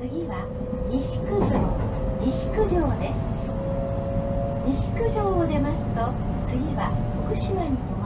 次は西九条。西九条です。西九条を出ますと次は徳島に到